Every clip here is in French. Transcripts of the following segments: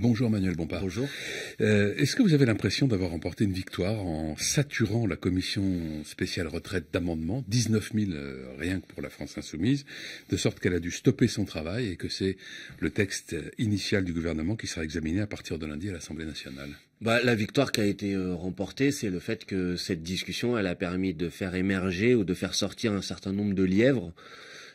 Bonjour Manuel Bompard. Bonjour. Euh, Est-ce que vous avez l'impression d'avoir remporté une victoire en saturant la commission spéciale retraite d'amendements, 19 000 euh, rien que pour la France insoumise, de sorte qu'elle a dû stopper son travail et que c'est le texte initial du gouvernement qui sera examiné à partir de lundi à l'Assemblée nationale? Bah, la victoire qui a été euh, remportée, c'est le fait que cette discussion, elle a permis de faire émerger ou de faire sortir un certain nombre de lièvres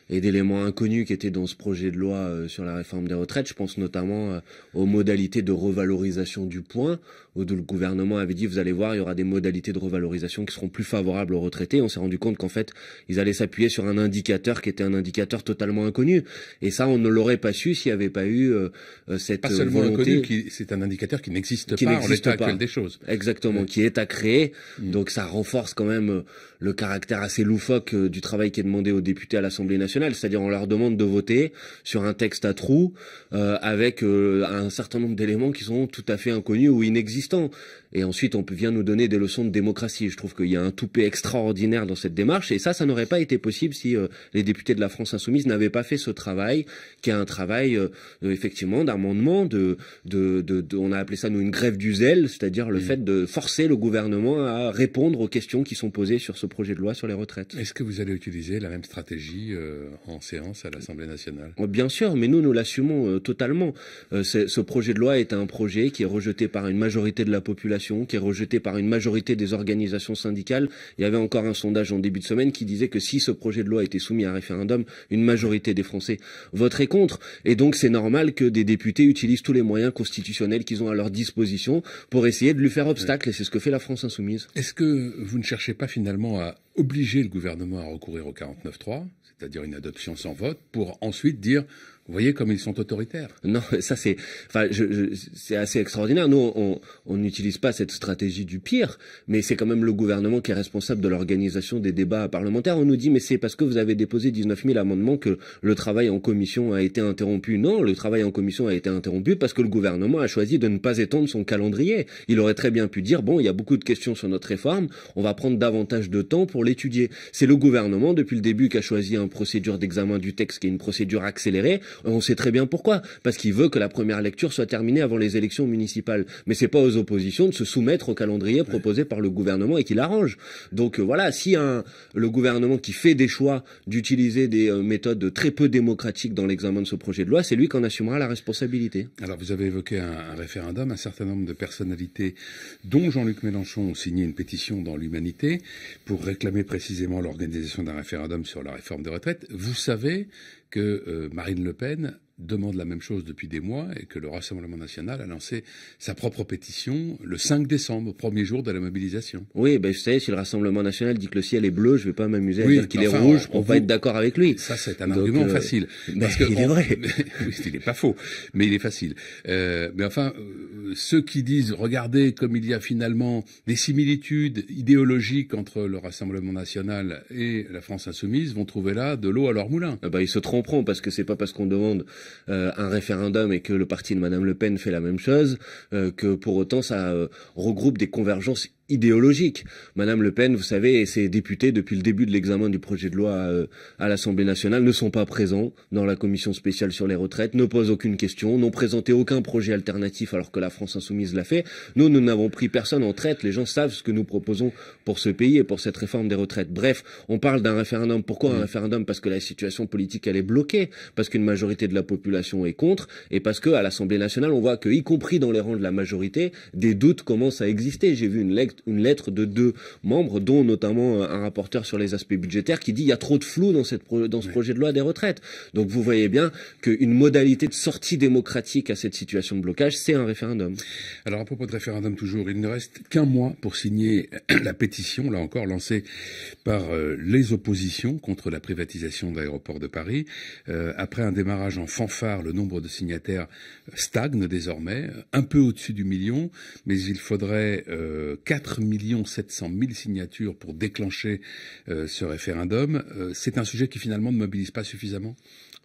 et d'éléments inconnus qui étaient dans ce projet de loi euh, sur la réforme des retraites. Je pense notamment euh, aux modalités de revalorisation du point, où le gouvernement avait dit, vous allez voir, il y aura des modalités de revalorisation qui seront plus favorables aux retraités. On s'est rendu compte qu'en fait, ils allaient s'appuyer sur un indicateur qui était un indicateur totalement inconnu. Et ça, on ne l'aurait pas su s'il n'y avait pas eu euh, cette pas seulement volonté... inconnu, c'est un indicateur qui n'existe qui pas en l'état actuel des choses. Exactement, qui est à créer. Mm. Donc ça renforce quand même euh, le caractère assez loufoque euh, du travail qui est demandé aux députés à l'Assemblée nationale. C'est-à-dire on leur demande de voter sur un texte à trous euh, avec euh, un certain nombre d'éléments qui sont tout à fait inconnus ou inexistants. Et ensuite on peut- vient nous donner des leçons de démocratie. Je trouve qu'il y a un toupet extraordinaire dans cette démarche. Et ça, ça n'aurait pas été possible si euh, les députés de la France insoumise n'avaient pas fait ce travail, qui est un travail euh, euh, effectivement d'amendement, de, de, de, de- on a appelé ça nous une grève du zèle, c'est-à-dire le Mm. fait de forcer le gouvernement à répondre aux questions qui sont posées sur ce projet de loi sur les retraites. Est-ce que vous allez utiliser la même stratégie euh, en séance à l'Assemblée nationale? Oh, Bien sûr, mais nous, nous l'assumons totalement. Ce projet de loi est un projet qui est rejeté par une majorité de la population, qui est rejeté par une majorité des organisations syndicales. Il y avait encore un sondage en début de semaine qui disait que si ce projet de loi était soumis à référendum, une majorité des Français voteraient contre. Et donc, c'est normal que des députés utilisent tous les moyens constitutionnels qu'ils ont à leur disposition pour essayer de lui faire obstacle. Et c'est ce que fait la France insoumise. Est-ce que vous ne cherchez pas finalement à obliger le gouvernement à recourir au 49.3, c'est-à-dire une adoption sans vote, pour ensuite dire, vous voyez comme ils sont autoritaires Non, ça c'est, enfin, je, je- c'est assez extraordinaire. Nous, on n'utilise pas cette stratégie du pire, mais c'est quand même le gouvernement qui est responsable de l'organisation des débats parlementaires. On nous dit, mais c'est parce que vous avez déposé 19 000 amendements que le travail en commission a été interrompu. Non, le travail en commission a été interrompu parce que le gouvernement a choisi de ne pas étendre son calendrier. Il aurait très bien pu dire, bon, il y a beaucoup de questions sur notre réforme, on va prendre davantage de temps pour l'étudier. C'est le gouvernement, depuis le début, qui a choisi une procédure d'examen du texte qui est une procédure accélérée. On sait très bien pourquoi. Parce qu'il veut que la première lecture soit terminée avant les élections municipales. Mais c'est pas aux oppositions de se soumettre au calendrier proposé par le gouvernement et qui l'arrange. Donc euh, voilà, si un, le gouvernement qui fait des choix d'utiliser des euh, méthodes très peu démocratiques dans l'examen de ce projet de loi, c'est lui qui en assumera la responsabilité. Alors vous avez évoqué un, un référendum, un certain nombre de personnalités, dont Jean-Luc Mélenchon, ont signé une pétition dans l'Humanité pour réclamer précisément l'organisation d'un référendum sur la réforme des retraites. Vous savez que euh, Marine Le Pen demande la même chose depuis des mois et que le Rassemblement national a lancé sa propre pétition le 5 décembre, premier jour de la mobilisation. Oui, ben, vous savez, si le Rassemblement national dit que le ciel est bleu, je vais pas m'amuser à Oui, dire qu'il enfin, est rouge on- vous- être d'accord avec lui. Ça, c'est un Donc, argument euh, facile. ben, il est vrai. il n'est pas faux, mais il est facile. Euh, mais enfin, euh, ceux qui disent, regardez comme il y a finalement des similitudes idéologiques entre le Rassemblement national et la France insoumise, vont trouver là de l'eau à leur moulin. Ah bah, ils se tromperont parce que c'est pas parce qu'on demande euh, un référendum et que le parti de Madame Le Pen fait la même chose euh, que pour autant ça euh, regroupe des convergences idéologiques. Madame Le Pen, vous savez, et ses députés depuis le début de l'examen du projet de loi euh, à l'Assemblée nationale ne sont pas présents dans la commission spéciale sur les retraites, ne posent aucune question, n'ont présenté aucun projet alternatif alors que la France insoumise l'a fait. Nous, nous n'avons pris personne en traite. Les gens savent ce que nous proposons pour ce pays et pour cette réforme des retraites. Bref, on parle d'un référendum. Pourquoi un référendum? Parce que la situation politique elle est bloquée, parce qu'une majorité de la population est contre, et parce que à l'Assemblée nationale, on voit que, y compris dans les rangs de la majorité, des doutes commencent à exister. J'ai vu une, lec- une lettre de deux membres, dont notamment un rapporteur sur les aspects budgétaires, qui dit il y a trop de flou dans, cette pro- dans ce projet de loi des retraites. Donc vous voyez bien qu'une modalité de sortie démocratique à cette situation de blocage, c'est un référendum. Alors à propos de référendum toujours, il ne reste qu'un mois pour signer la pétition, là encore lancée par euh, les oppositions contre la privatisation de l'aéroport de Paris. Euh, après un démarrage en fanfare, le nombre de signataires stagne désormais, un peu au-dessus du million, mais il faudrait euh, 4 4 700 000 signatures pour déclencher ce référendum. c'est un sujet qui finalement ne mobilise pas suffisamment?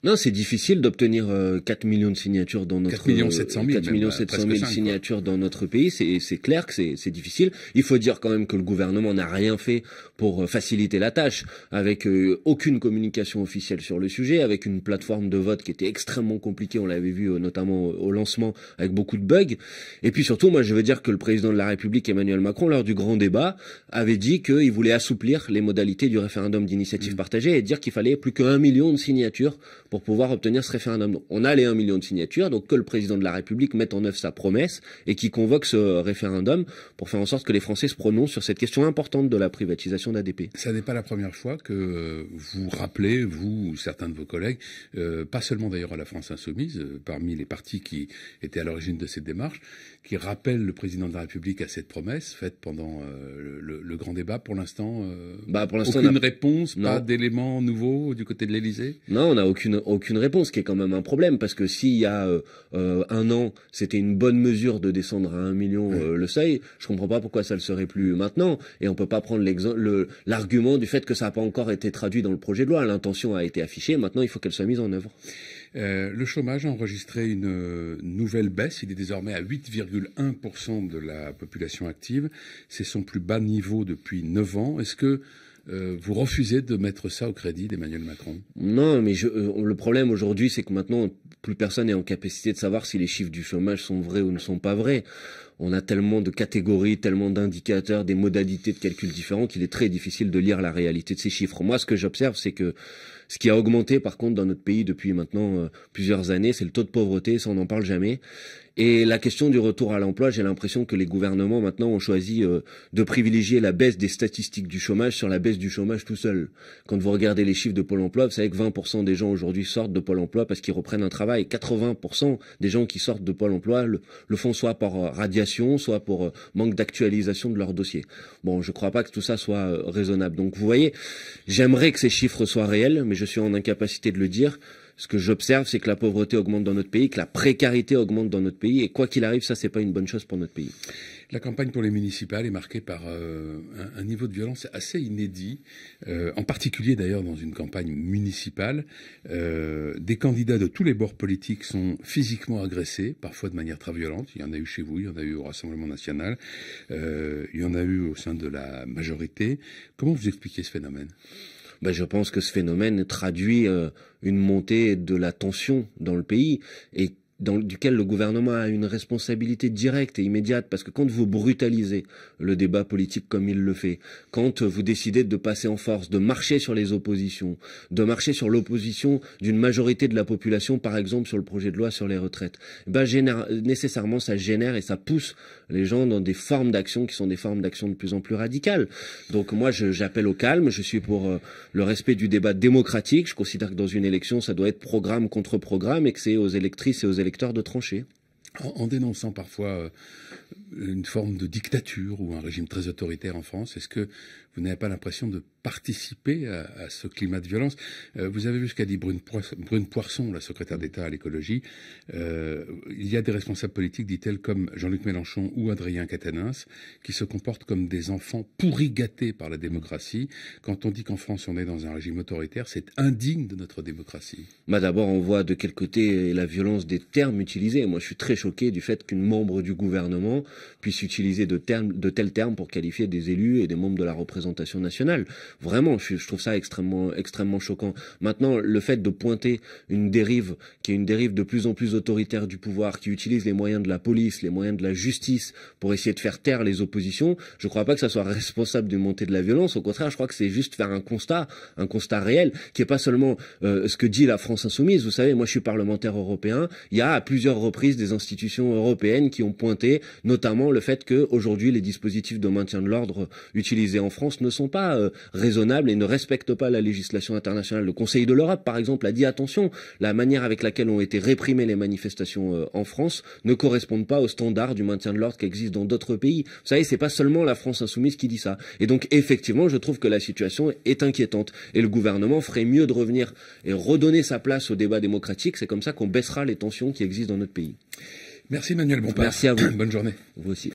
Non, c'est difficile d'obtenir 4 millions de signatures dans notre 4 millions 700 000, 4 millions 700 000 signatures dans notre pays. C'est clair que c'est difficile. Il faut dire quand même que le gouvernement n'a rien fait pour faciliter la tâche, avec aucune communication officielle sur le sujet, avec une plateforme de vote qui était extrêmement compliquée. On l'avait vu notamment au lancement avec beaucoup de bugs. Et puis surtout, moi, je veux dire que le président de la République Emmanuel Macron, lors du grand débat, avait dit qu'il voulait assouplir les modalités du référendum d'initiative mmh. partagée et dire qu'il fallait plus qu'un million de signatures pour pouvoir obtenir ce référendum. on a les 1 million de signatures, donc que le président de la République mette en œuvre sa promesse et qui convoque ce référendum pour faire en sorte que les Français se prononcent sur cette question importante de la privatisation d'ADP. Ça n'est pas la première fois que vous rappelez, vous ou certains de vos collègues, euh, pas seulement d'ailleurs à la France insoumise, euh, parmi les partis qui étaient à l'origine de cette démarche, qui rappellent le président de la République à cette promesse faite pendant euh, le, grand débat. Pour l'instant, bah, pour l'instant, aucune réponse, pas d'éléments nouveaux du côté de l'Élysée? Non, on n'a aucune aucune réponse, qui est quand même un problème, parce que s'il y a euh, euh, un an, c'était une bonne mesure de descendre à un million euh, le seuil, je comprends pas pourquoi ça le serait plus maintenant, et on peut pas prendre l'argument du fait que ça n'a pas encore été traduit dans le projet de loi. L'intention a été affichée, maintenant il faut qu'elle soit mise en œuvre. le chômage a enregistré une nouvelle baisse. Il est désormais à 8,1% de la population active. C'est son plus bas niveau depuis 9 ans. Est-ce que euh, vous refusez de mettre ça au crédit d'Emmanuel Macron? Non, mais euh, le problème aujourd'hui, c'est que maintenant, plus personne n'est en capacité de savoir si les chiffres du chômage sont vrais ou ne sont pas vrais. On a tellement de catégories, tellement d'indicateurs, des modalités de calcul différents qu'il est très difficile de lire la réalité de ces chiffres. Moi, ce que j'observe, c'est que ce qui a augmenté, par contre, dans notre pays depuis maintenant euh, plusieurs années, c'est le taux de pauvreté, ça on n'en parle jamais. Et la question du retour à l'emploi, j'ai l'impression que les gouvernements maintenant ont choisi euh, de privilégier la baisse des statistiques du chômage sur la baisse du chômage tout seul. Quand vous regardez les chiffres de Pôle emploi, vous savez que 20% des gens aujourd'hui sortent de Pôle emploi parce qu'ils reprennent un travail. 80% des gens qui sortent de Pôle emploi le, font soit par euh, soit pour euh, manque d'actualisation de leur dossier. Bon, je ne crois pas que tout ça soit raisonnable. Donc vous voyez, j'aimerais que ces chiffres soient réels, mais je suis en incapacité de le dire ce que j'observe, c'est que la pauvreté augmente dans notre pays, que la précarité augmente dans notre pays, et quoi qu'il arrive, ça, c'est pas une bonne chose pour notre pays. La campagne pour les municipales est marquée par euh, un, niveau de violence assez inédit, euh, en particulier d'ailleurs dans une campagne municipale. Euh, des candidats de tous les bords politiques sont physiquement agressés, parfois de manière très violente. Il y en a eu chez vous, il y en a eu au Rassemblement national, il y en a eu au sein de la majorité. Comment vous expliquez ce phénomène? Ben, je pense que ce phénomène traduit une montée de la tension dans le pays et dans duquel le gouvernement a une responsabilité directe et immédiate, parce que quand vous brutalisez le débat politique comme il le fait, quand vous décidez de passer en force, de marcher sur les oppositions, de marcher sur l'opposition d'une majorité de la population, par exemple sur le projet de loi sur les retraites, eh ben nécessairement ça génère et ça pousse les gens dans des formes d'action qui sont des formes d'action de plus en plus radicales. Donc moi j'appelle au calme, je suis pour euh, le respect du débat démocratique, je considère que dans une élection ça doit être programme contre programme et que c'est aux électrices et aux électeurs de trancher. En, dénonçant parfois euh, une forme de dictature ou un régime très autoritaire en France, est-ce que vous n'avez pas l'impression de participer à, ce climat de violence euh, Vous avez vu ce qu'a dit Brune, Poisson, la secrétaire d'État à l'écologie. Euh, il y a des responsables politiques, dit-elle, comme Jean-Luc Mélenchon ou Adrien Quatennens, qui se comportent comme des enfants pourri gâtés par la démocratie. Quand on dit qu'en France on est dans un régime autoritaire, c'est indigne de notre démocratie. Bah D'abord, on voit de quel côté est la violence des termes utilisés. Moi, je suis très choqué du fait qu'une membre du gouvernement puisse utiliser de, termes, de tels termes pour qualifier des élus et des membres de la représentation nationale. Vraiment, je, trouve ça extrêmement, extrêmement choquant. Maintenant, le fait de pointer une dérive qui est une dérive de plus en plus autoritaire du pouvoir, qui utilise les moyens de la police, les moyens de la justice pour essayer de faire taire les oppositions, je ne crois pas que ça soit responsable d'une montée de la violence. Au contraire, je crois que c'est juste faire un constat, un constat réel, qui est pas seulement euh, ce que dit la France insoumise. Vous savez, moi, je suis parlementaire européen. Il y a à plusieurs reprises des institutions européennes qui ont pointé, notamment le fait que aujourd'hui les dispositifs de maintien de l'ordre utilisés en France ne sont pas euh, raisonnables et ne respectent pas la législation internationale. Le Conseil de l'Europe, par exemple, a dit attention, la manière avec laquelle ont été réprimées les manifestations euh, en France ne correspondent pas aux standards du maintien de l'ordre qui existent dans d'autres pays. Vous savez, c'est pas seulement la France insoumise qui dit ça. Et donc effectivement, je trouve que la situation est inquiétante et le gouvernement ferait mieux de revenir et redonner sa place au débat démocratique. C'est comme ça qu'on baissera les tensions qui existent dans notre pays. Merci Manuel Bompard. Merci à vous. Bonne journée. Vous aussi.